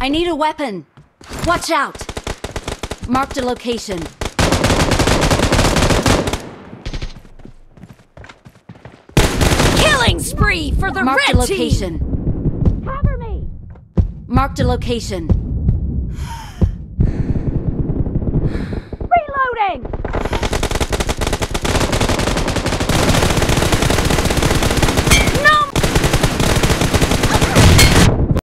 I need a weapon. Watch out. Marked a location. Killing spree for the Marked red a location. team. Cover me. Marked a location.